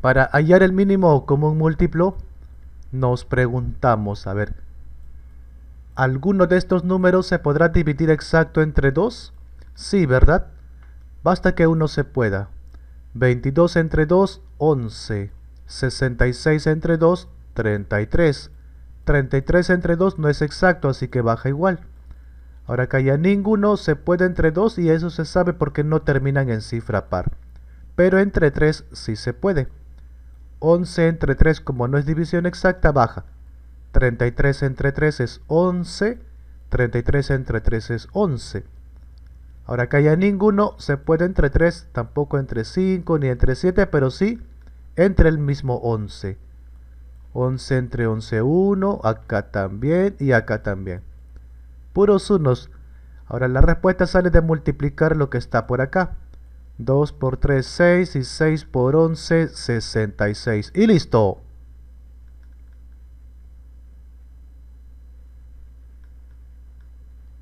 Para hallar el mínimo común múltiplo, nos preguntamos, a ver, ¿alguno de estos números se podrá dividir exacto entre 2? Sí, ¿verdad? Basta que uno se pueda. 22 entre 2, 11. 66 entre 2, 33. 33 entre 2 no es exacto, así que baja igual. Ahora que haya ninguno, se puede entre 2 y eso se sabe porque no terminan en cifra par. Pero entre 3 sí se puede. 11 entre 3 como no es división exacta, baja. 33 entre 3 es 11. 33 entre 3 es 11. Ahora que haya ninguno, se puede entre 3, tampoco entre 5 ni entre 7, pero sí entre el mismo 11. 11 entre 11, 1, acá también y acá también. Puros unos. Ahora la respuesta sale de multiplicar lo que está por acá. 2 por 3, 6 y 6 por 11, 66. Y listo.